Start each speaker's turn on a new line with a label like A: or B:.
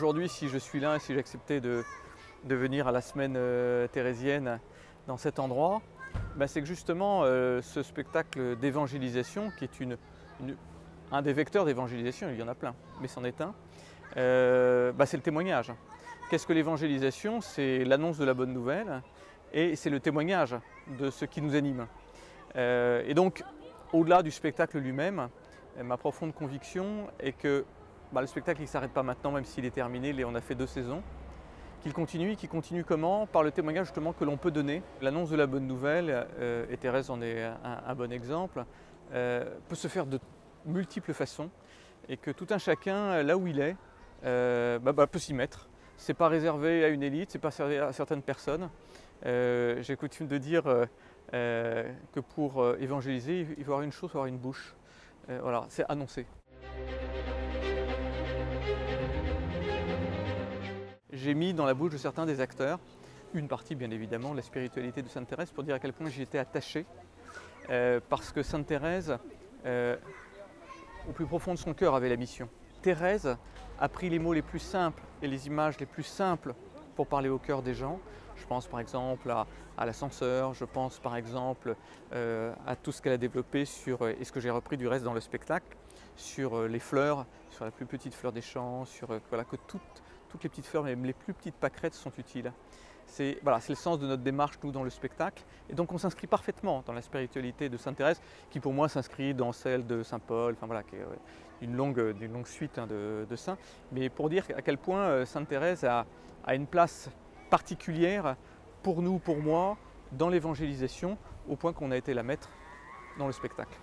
A: aujourd'hui, si je suis là et si j'ai accepté de, de, venir à la semaine euh, thérésienne dans cet endroit, bah, c'est que justement euh, ce spectacle d'évangélisation, qui est un des vecteurs d'évangélisation, il y en a plein, mais c'en est un, euh, bah, c'est le témoignage. Qu'est-ce que l'évangélisation? C'est l'annonce de la bonne nouvelle et c'est le témoignage de ce qui nous anime. Euh, et donc, au-delà du spectacle lui-même, ma profonde conviction est que bah, le spectacle ne s'arrête pas maintenant, même s'il est terminé, on a fait deux saisons, qu'il continue, qu'il continue comment? Par le témoignage justement que l'on peut donner. L'annonce de la bonne nouvelle, euh, et Thérèse en est un, bon exemple, euh, peut se faire de multiples façons et que tout un chacun, là où il est, euh, bah, bah, peut s'y mettre. C'est pas réservé à une élite, c'est pas réservé à certaines personnes. Euh, J'ai coutume de dire euh, que pour évangéliser, il faut avoir une chose, il faut avoir une bouche. voilà, c'est annoncer. J'ai mis dans la bouche de certains des acteurs une partie, bien évidemment, de la spiritualité de Sainte Thérèse pour dire à quel point j'y étais attaché. Euh, parce que Sainte Thérèse, euh, au plus profond de son cœur, avait la mission. Thérèse a pris les mots les plus simples et les images les plus simples pour parler au cœur des gens. Je pense par exemple à, l'ascenseur, je pense par exemple euh, à tout ce qu'elle a développé sur, et ce que j'ai repris du reste dans le spectacle, sur euh, les fleurs, sur la plus petite fleur des champs, sur euh, voilà, que toutes, toutes les petites fleurs, même les plus petites pâquerettes sont utiles. C'est le sens de notre démarche, nous, dans le spectacle. Et donc, on s'inscrit parfaitement dans la spiritualité de Sainte Thérèse, qui pour moi s'inscrit dans celle de Saint Paul, enfin qui est une longue, une longue suite hein, de, de, saints. Mais pour dire à quel point euh, Sainte Thérèse a, a une place particulière pour nous, pour moi, dans l'évangélisation, au point qu'on a été la mettre dans le spectacle.